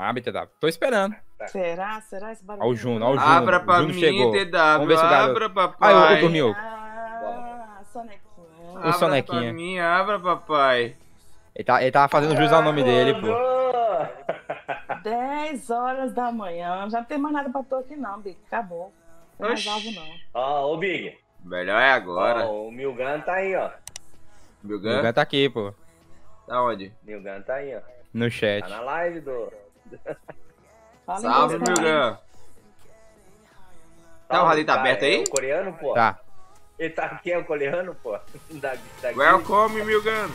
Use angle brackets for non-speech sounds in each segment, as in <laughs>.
Abre, TW. Tô esperando. Será? Será esse barulho? Ó o Juno, ó o Juno. Abra o pra Juno mim, chegou. TW. Vamos ver se o garoto- Abra, Aí, papai. o dormiu. Ah, sonequinha. Abra sonequinha. pra mim, abra, papai. Ele, tá, ele tava fazendo jus ao nome dele, pô. pô. 10 horas da manhã. Já não tem mais nada pra tu aqui, não, Bico. Acabou. Não tem mais alvo, não. Ó, ô Big. Melhor é agora. Ó, o Milgan tá aí, ó. O Milgan, Milgan tá aqui, pô. tá onde? Milgan tá aí, ó. No chat. Tá na live do. <laughs> Fala Salve, inglês, cara. Milgan. Tá, o rally tá aberto aí? É o coreano, pô. Tá. Ele tá aqui, é o coreano, pô. <laughs> Da, da Welcome, Milgan.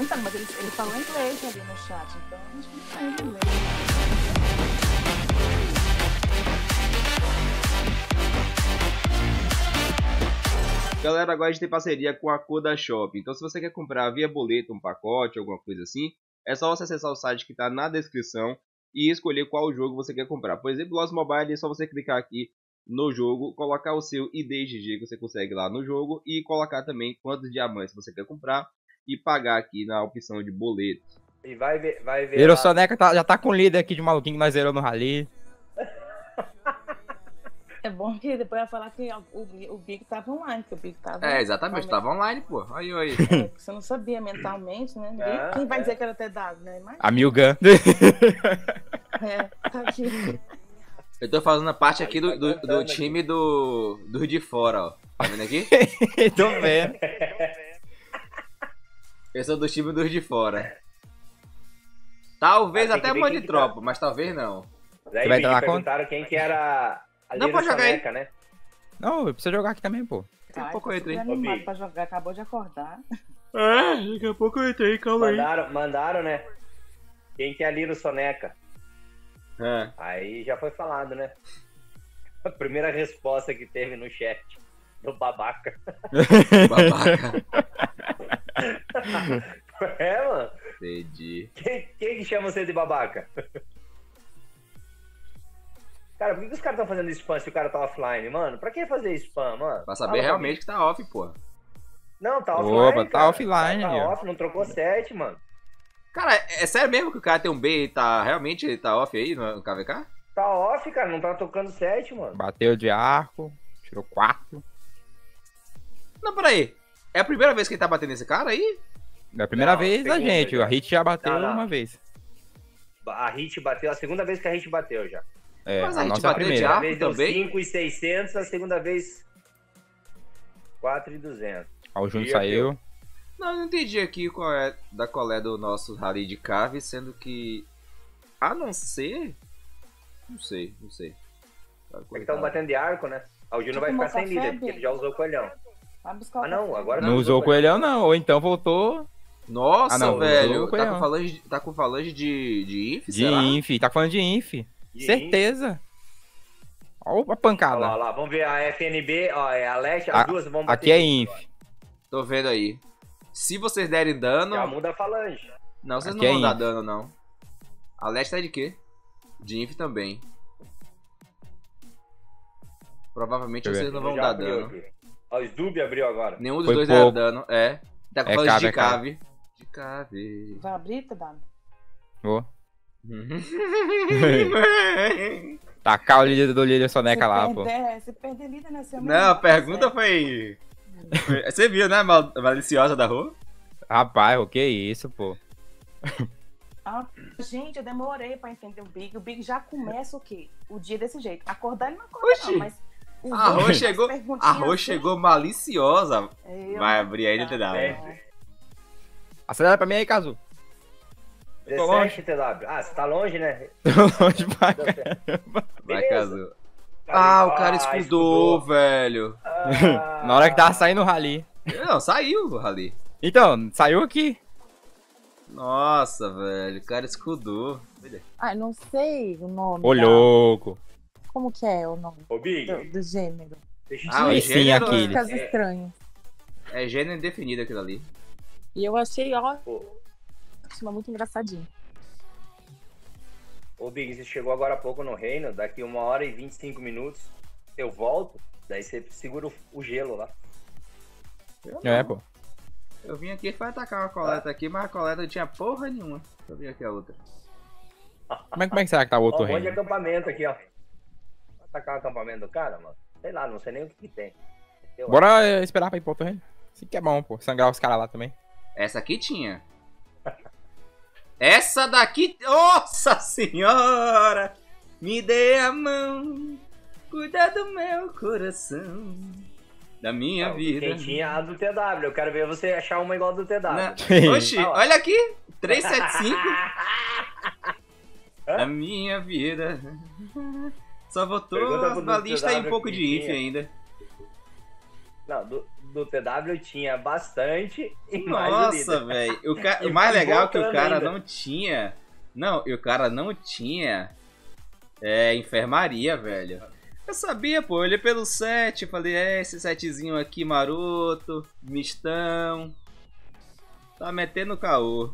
Então, mas ele, ele falou inglês ali no chat, então que ele tá em inglês. Galera, agora a gente tem parceria com a Coda Shop. Então, se você quer comprar via boleto, um pacote, alguma coisa assim, é só você acessar o site que está na descrição e escolher qual jogo você quer comprar. Por exemplo, Lost Mobile é só você clicar aqui no jogo, colocar o seu ID GG que você consegue lá no jogo e colocar também quantos diamantes você quer comprar e pagar aqui na opção de boleto. E vai ver, vai ver. Lá. Soneca tá- já tá com o líder aqui de maluquinho que nós zerou no Rally. <laughs> É bom que depois vai falar que o, o Big tava online, que o Big tava. É, exatamente, tava- tava online, pô. Aí, aí. É, você não sabia mentalmente, né? Ninguém- Ah, Quem vai é. dizer que era ter dado, né? Mas, A Milgan. é, tá aqui. Eu tô fazendo a parte aqui do, Tá do, do contando time do, do de fora, ó. Tá vendo aqui? <laughs> Tô vendo. Eu sou do time dos de fora. Talvez Ah, até quem de tá. tropa, mas talvez não. Daí vai Big, entrar na perguntaram quem que era Não, pode jogar aí. Soneca, né? Não, precisa jogar aqui também, pô. Daqui a Ai, pouco eu entro, hein? super animado pra jogar, acabou de acordar. É, daqui a pouco eu entrei, calma Mandaram, mandaram, né? Quem que é a Little Soneca? É. Aí já foi falado, né? A primeira resposta que teve no chat do babaca. Babaca. <laughs> É, mano? Entendi. Quem, quem que chama você de babaca? Cara, por que, que os caras estão fazendo spam se o cara tá offline, mano? Pra que fazer spam, mano? Pra saber Fala pra realmente que tá off, pô. Não, tá Opa, offline. tá cara. offline, Tá, tá off, não trocou set, mano. Cara, é é sério mesmo que o cara tem um B e tá. Realmente ele tá off aí no KVK? Tá off, cara, não tá tocando set, mano. Bateu de arco, tirou quatro. Não, peraí. É a primeira vez que ele tá batendo esse cara aí? É a primeira Não, vez da segunda gente, já. a Hit já bateu Não, não. uma vez. A Hit bateu, a segunda vez que a Hit bateu já. É, Mas a a Hit nossa bateu de primeira. A arco vez também? 5,600, a segunda vez 4,200. Ó, o Júnior E saiu. Não, eu não entendi aqui qual é da colé do nosso rally de cave, sendo que. A não ser. Não sei, não sei. É que estão batendo de arco, né? Ah, o Júnior vai ficar sem líder, porque ele já usou o coelhão. Ah, não, agora Não usou o coelhão, não. Ou então voltou Nossa, Ah, não, velho. Tá com falange, tá com falange de, de inf, de será? inf. Tá falando de inf. E- Certeza. A Olha lá, pancada. olha lá, vamos ver a FNB, ó, é a Leste, as A- duas vão bater. Aqui é inf. Tô vendo aí. Se vocês derem dano. Já muda a falange. Não, vocês Aqui não é vão dar inf. dano, não. A leste é de quê? De inf também. Provavelmente vocês não vão dar dano. aqui. Ó, o Stub abriu agora. Nenhum dos Foi dois deram pouco. dano. É. Tá com É falando cave, de é cave. cave. De cave. Vai abrir, Tadano? Ó. Uhum. <laughs> Tacar o líder do líder soneca se lá, perder, pô. É, se perder líder na semana. Não, a pergunta foi... foi... Você viu, né, mal... maliciosa da rua? Rapaz, o que é isso, pô? Ah, gente, eu demorei pra entender o Big. O Big já começa o quê? O dia desse jeito. Acordar ele não acorda, Oxi. não, mas. A Rô chegou, a Rô assim, chegou maliciosa. Eu Vai abrir aí, não tem nada. Acelera pra mim aí, Caso. 17 longe. TW. Ah, você tá longe, né? <laughs> Tô longe pra caramba. Vai, Cazu. Ah, o cara escudou, escudou. velho. Ah. <laughs> Na hora que tava saindo o rally. Não, saiu o rally. Então, saiu aqui. Nossa, velho, o cara escudou. Ah, não sei o nome. Ô, da... louco. Como que é o nome? Ô, Big. Do, do gênero. Ah, o gênero. Sim, aquele. É, é gênero indefinido aquilo ali. E eu achei, ó... Pô ótimo, muito engraçadinho. Ô, Big, você chegou agora há pouco no reino, daqui uma hora e 25 minutos eu volto, daí você segura o, gelo lá. Eu É, pô. Eu vim aqui pra atacar uma coleta aqui, mas a coleta não tinha porra nenhuma. Deixa eu ver aqui a outra. Como é, como é que será que tá o Ó, outro um monte de reino? acampamento aqui, ó. Atacar o acampamento do cara, mano. Sei lá, não sei nem o que, que tem. Eu- Bora eh, esperar pra ir pro outro reino. Sim que é bom, pô. Sangrar os caras lá também. Essa aqui tinha. Essa daqui. Nossa senhora! Me dê a mão. Cuida do meu coração. Da minha Não, vida. Quem tinha a do TW. Eu quero ver você achar uma igual do TW. Na... <laughs> Oxi, Ah, olha aqui. 375 da <laughs> minha vida. Só votou as pro balistas e um pouco de IF ainda. Não, do, do TW tinha bastante e mais Nossa, velho. O, ca- <laughs> o mais legal é que o cara ainda. não tinha. Não, e o cara não tinha. É, enfermaria, velho. Eu sabia, pô. Eu olhei pelo set, falei, é, esse setzinho aqui maroto, mistão. Tá metendo caô.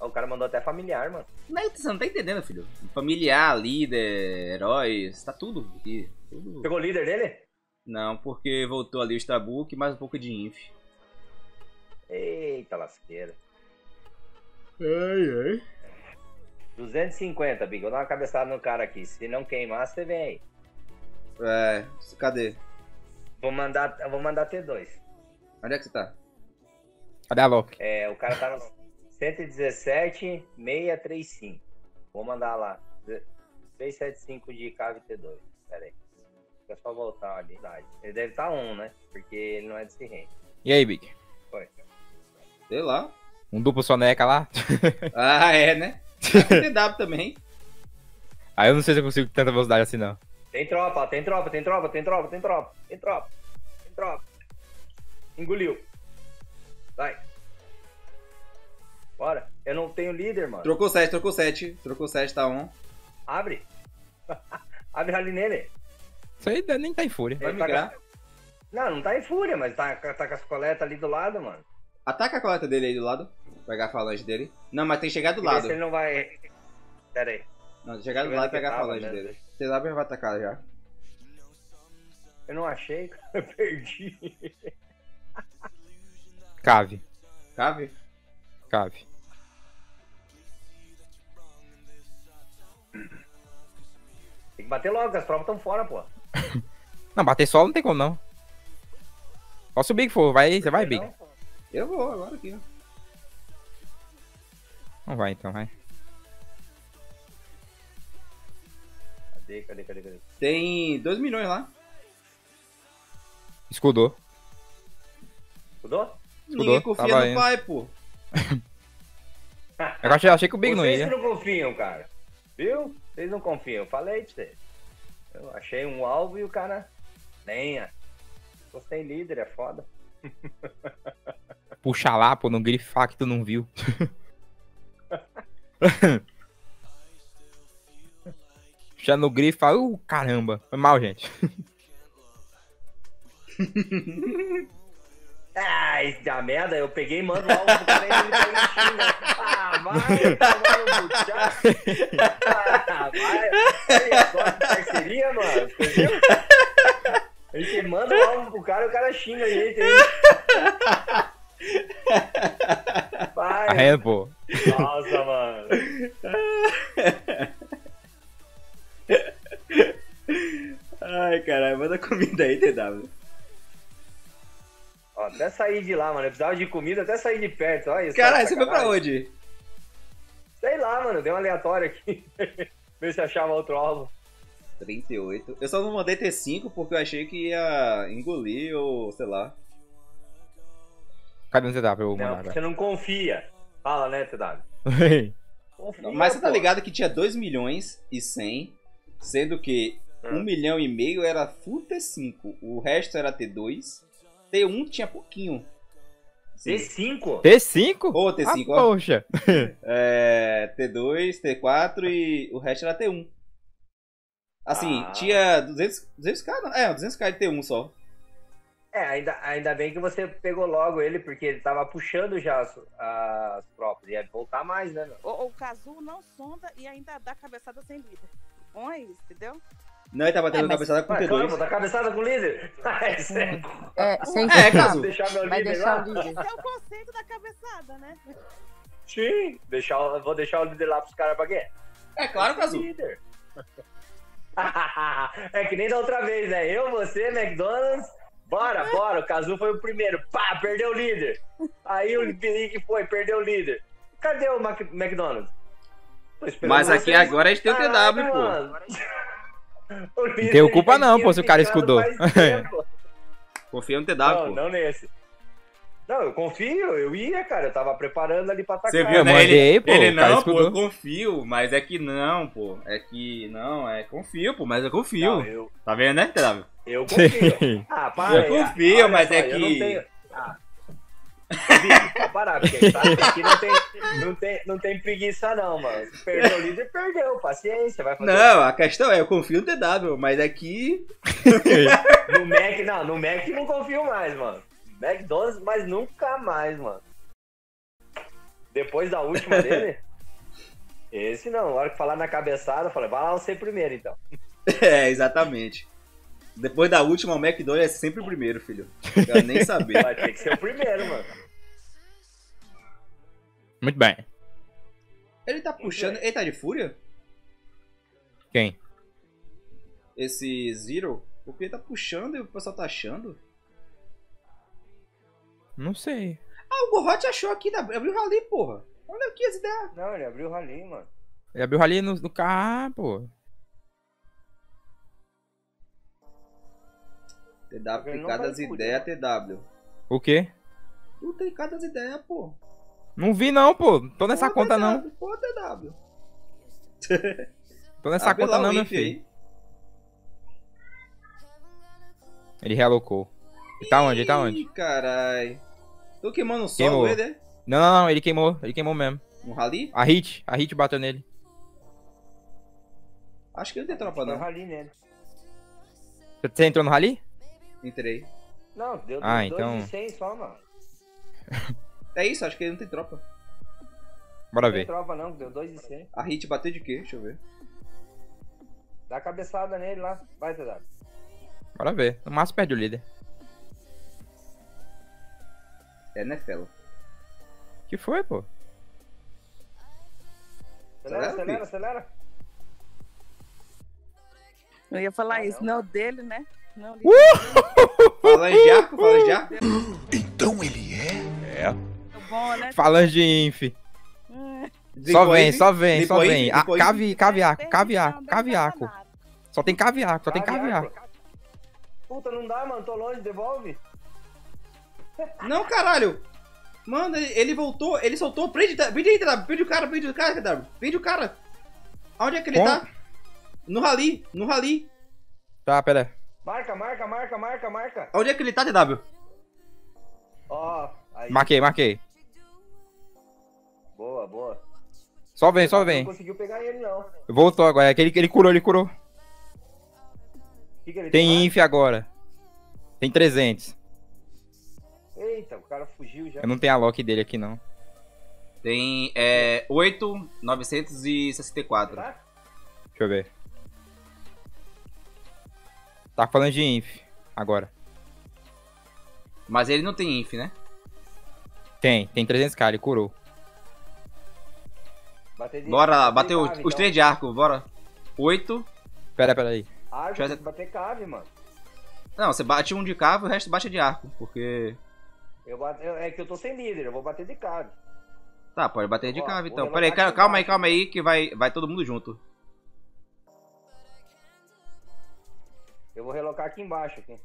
O cara mandou até familiar, mano. Não, você não tá entendendo, filho. Familiar, líder, heróis, tá tudo aqui. Tudo. Pegou o líder dele? Não, porque voltou ali o Stabook e mais um pouco de inf. Eita lasqueira. Ai, ai. 250, Big. Eu vou dar uma cabeçada no cara aqui. Se não queimar, você vem aí. É, cadê? Vou mandar, eu vou mandar T2. Onde é que você tá? Cadê a Loki? É, o cara tá no 117,635. Vou mandar lá. 375 de cave T2. Pera aí. É só voltar ali. Ele deve estar 1, né? Porque ele não é desse reino. E aí, Big? Foi. Sei lá. Um duplo soneca lá? <laughs> Ah, é, né? <laughs> Tem TW também. Aí eu não sei se eu consigo tanta velocidade assim, não. Tem tropa, tem tropa, tem tropa, tem tropa, tem tropa, tem tropa, tem tropa. Engoliu. Vai. Bora. Eu não tenho líder, mano. Trocou 7, trocou 7. Trocou 7, tá on. Abre. <laughs> Abre rally nele. Isso aí nem tá em fúria. Vai tá migrar. com- Não, não tá em fúria, mas tá, tá com as coletas ali do lado, mano. Ataca a coleta dele aí do lado. Pegar a falange dele. Não, mas tem que chegar do E lado. se ele não vai. Pera aí. Não, tem que chegar do lado e pegar a falange né? dele. TW já vai atacar já. Eu não achei, <laughs> cara. Eu perdi. Cave. Cave? Cave. Tem que bater logo, as tropas estão fora, pô. <laughs> Não, bater solo não tem como, não. Só se o Big for. Vai, você vai, Big. Não. Eu vou agora aqui, ó. Não vai, então, vai. Cadê, cadê, cadê, cadê? Tem 2 milhões lá. Escudou. Mudou? Ninguém confia tava no indo. pai, pô. <laughs> Eu achei, achei que o Big não Vocês ia. que não confiam, cara. Viu? Vocês não confiam. Falei pra vocês. Eu achei um alvo e o cara. Lenha. Gostei líder, é foda. <laughs> Puxa lá, pô, não grifar que tu não viu. <laughs> Puxa no grifo, fala, uh, caramba. Foi mal, gente. <laughs> Ah, isso da merda, eu peguei e mando o alvo pro cara e ele xinga. Ah, vai, Ah, vai. Só parceria, mano. Viu? A gente manda o alvo pro cara e o cara xinga a gente aí. Vai. Arrendo, pô. Nossa, mano. Ai, caralho, manda comida aí, TW. Ó, até sair de lá, mano. Eu precisava de comida até sair de perto. Olha isso. Caralho, você foi pra onde? Mano. Deu um aleatório aqui. <laughs> Ver se achava outro alvo. 38. Eu só não mandei T5 porque eu achei que ia engolir ou sei lá. Cadê o TW? Não, mandar você não confia. Fala, né, TW? Confia, Mas você tá ligado que tinha 2 milhões e 100, sendo que Hum. 1 milhão e meio era full T5, o resto era T2, T1 tinha pouquinho. Assim, T5? T5? Ô, Ah, T5, ó. poxa. <laughs> É, T2, T4 e o resto era T1. Assim, Ah. tinha 200, 200k, não, é, 200k de T1 só. É, ainda, ainda bem que você pegou logo ele, porque ele tava puxando já as, as tropas. Ia voltar mais, né, meu? O, o Kazu não sonda e ainda dá cabeçada sem líder. Bom é isso, entendeu? Não, ele tá batendo É, mas- cabeçada com claro, vou T2. dar cabeçada com o líder. <laughs> É sério. <laughs> É, sem É, caso. Deixar meu Vai líder deixar lá? o líder. Esse é o conceito da cabeçada, né? Sim. Deixar, o- vou deixar o líder lá pros caras pra quê? É claro, Cazu. Líder. <laughs> é que nem da outra vez, né? Eu, você, McDonald's. Bora, bora. O Cazu foi o primeiro. Pá, perdeu o líder. Aí o Binique foi, perdeu o líder. Cadê o Mac- McDonald's? Mas aqui vocês. agora a gente tem o Caraca, TW, pô. mano. O líder Tem culpa não, pô, se o cara escudou. <laughs> Confia no TW, Não, pô. não nesse. Não, eu confio, eu ia, cara. Eu tava preparando ali pra atacar. Você viu, Eu né? mandei, ele, pô, ele não, pô, escudou. eu confio, mas é que não, pô. É que não, é confio, pô, mas eu confio. Não, eu, Tá vendo, né, TW? eu confio. <laughs> Ah, para. Eu confio, mas só, é eu não que- tenho-. Bicho, pra parar, porque sabe que aqui não tem, não, tem, não tem preguiça, não, mano. Perdeu o líder, perdeu. Paciência, vai fazer. Não, a questão é, eu confio no TW, mas é que. No Mac, não, no Mac não confio mais, mano. McDonald's, mas nunca mais, mano. Depois da última dele. <laughs> Esse não, na hora que falar na cabeçada, eu falei, vai lá você primeiro então. É, exatamente. Depois da última, o McDonald's é sempre o primeiro, filho. Quero nem saber. <laughs> Vai ter que ser o primeiro, mano. Muito bem. Ele tá puxando. Ele tá de fúria? Quem? Esse Zero? Porque ele tá puxando e o pessoal tá achando. Não sei. Ah, o Gorhot achou aqui, da... abriu o rally, porra. Olha aqui as ideias. Não, ele abriu o rally, mano. Ele abriu ali no, no carro, pô. TW, não tem cada ideias, TW. O quê? Tu tem cada ideias, pô. Não vi não, pô. Tô nessa Pô, conta TW, não. Pô, TW. Tô nessa Abre conta não, meu filho. aí. Ele realocou. Ele tá onde? Ele tá onde? Ih, carai. Tô queimando o Queimou. solo, ele, né? Não, não, não. Ele queimou. Ele queimou mesmo. No rally? A hit. A hit bateu nele. Acho que não tem tropa, não. rally nele. Você- Você entrou no rally? Entrei. Não, deu Ah, dois então- de 100 só, mano. <laughs> É isso, acho que ele não tem tropa. Bora Não tem ver. tropa não, deu 2 de 100. A hit bateu de quê? Deixa eu ver. Dá cabeçada nele lá. Vai, TW. Bora ver. No máximo perde o líder. É, né, fela? Que foi, pô? Acelera, Acelera, acelera. Eu ia falar Ah, isso, não. não dele, né? Não, Fala de arco, fala de arco. bom, né? Falando de inf. Hum, Só vem, só vem, só depois- vem. Ah, depois- cave, caviaco, caviaco, caviaco. danado. Só tem caviaco, só tem Caviaco. caviaco. Puta, não dá, mano. Tô longe, devolve. Não, caralho. Mano, ele, ele voltou, ele soltou. Prende, prende aí, TW. Prende o cara, prende o cara, TW. Prende o cara. Aonde é que ele Como? tá? No rally, no rally. Tá, pera. Marca, marca, marca, marca, marca. Onde é que ele tá, TW? Ó, aí. Marquei, marquei. Boa, boa. Só vem, só Não vem. conseguiu pegar ele, não. Voltou agora. É que ele, ele curou, ele curou. Que que ele Tem lá? inf agora. Tem 300. Eita, o cara fugiu já. Eu não tenho a lock dele aqui, não. Tem é, 8,964. Tá? Deixa eu ver. Tá falando de inf. Agora. Mas ele não tem inf, né? Tem, tem 300k, ele curou. Bora lá, bateu cave, os então. três de arco, bora. 8. Pera, pera aí. Arco, Já- tem que bater cave, mano. Não, você bate um de cavo e o resto bate de arco. Porque. Eu bato, eu- é que eu tô sem líder, eu vou bater de cave. Tá, pode bater de vou então. Pera aí, calma, calma aí, calma aí, que vai, vai todo mundo junto. Eu vou relocar aqui embaixo, aqui.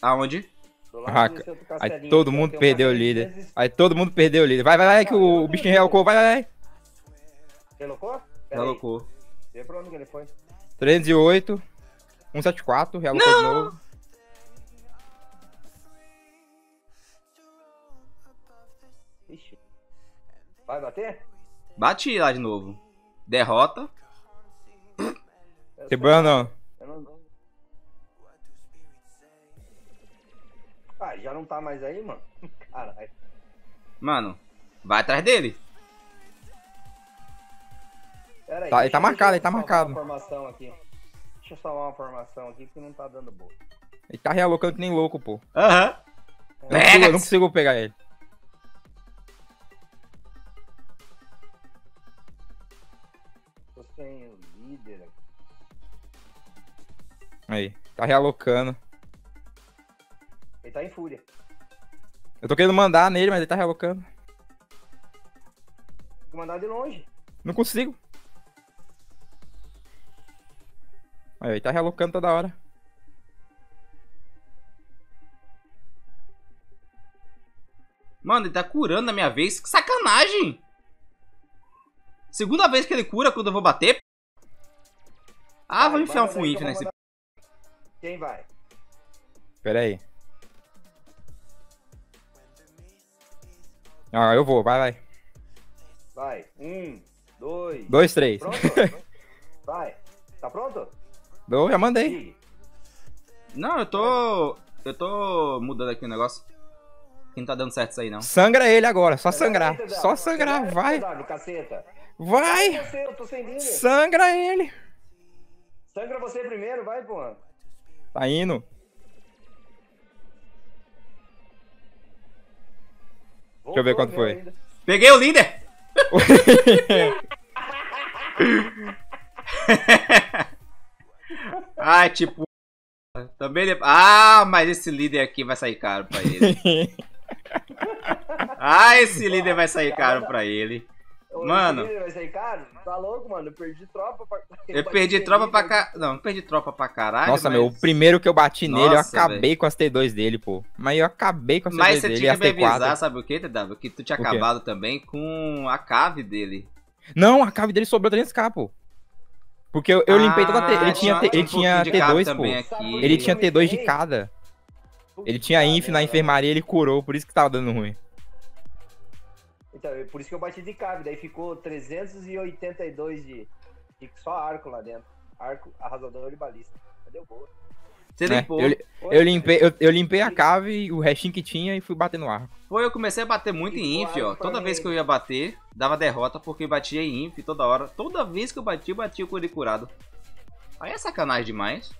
Aonde? Do Ah, do Aí todo mundo perdeu o líder. 200 Aí todo mundo perdeu o líder. Vai, vai, vai, que o, o bichinho realocou. Vai, vai, vai. Relocou? Relocou. Vê pra onde que ele foi. 308. 174. Realocou de novo. Ixi. Vai bater? Bate lá de novo. Derrota. Eu Quebrando. Eu. Ah, já não tá mais aí, mano? <laughs> Caralho. Mano, vai atrás dele. Pera aí. Tá, ele tá marcado, eu ele tá marcado. Formação aqui. Deixa eu salvar uma formação aqui que não tá dando boa. Ele tá realocando que nem louco, pô. Aham. Eu não consigo, eu não consigo pegar ele. Aí, tá realocando. Ele tá em fúria. Eu tô querendo mandar nele, mas ele tá realocando. Tem que mandar de longe. Não consigo. Aí, ele tá realocando toda hora. Mano, ele tá curando na minha vez. Que sacanagem! Segunda vez que ele cura quando eu vou bater. Ah, vou enfiar um fuinf nesse. Quem vai? Pera aí. Ah, eu vou, vai, vai. Vai. Um, dois. Dois, três. Pronto? <laughs> vai. Tá pronto? Eu já mandei. Não, eu tô. Eu tô mudando aqui o negócio. Que não tá dando certo isso aí, não. Sangra ele agora, só sangrar. Acelera, Só sangrar, vai. Vai! Sangra ele. Sangra você primeiro, vai, pô. Tá indo. eu ver quanto foi. ainda. Peguei o líder! <laughs> Ai, tipo. Também. de- Ah, mas esse líder aqui vai sair caro pra ele. <laughs> Ah, esse líder vai sair caro pra ele. Mano. esse líder Vai sair caro? Tá louco, mano? Eu perdi tropa pra. <laughs> Eu perdi tropa pra. Não, não perdi tropa pra caralho. Nossa, mas... meu, o primeiro que eu bati nele, eu Nossa, acabei com as T2 dele, pô. Mas eu acabei com as Mas T2 você dele e tinha as que me avisar, T4. sabe o que, TW? Que tu tinha acabado também com a cave dele. Não, a cave dele sobrou 300k, pô. Porque eu, eu limpei toda a T. Ele Ah, tinha, tinha ele um tinha pouquinho de cave T2, também pô. aqui. Ele tinha Eu T2 de cada. Ele tinha inf na enfermaria, ele curou, por isso que tava dando ruim. Então, é por isso que eu bati de cave, daí ficou 382 de. de só arco lá dentro. Arco, arrasador e balista. Cadê o gol? Você né? limpou. Eu, eu limpei, eu, eu limpei a cave, o restinho que tinha e fui bater no arco. Foi, eu comecei a bater muito em Ficou inf, ó. Toda mim. vez que eu ia bater, dava derrota porque batia em inf toda hora. Toda vez que eu batia, eu batia com ele curado. Aí é sacanagem demais.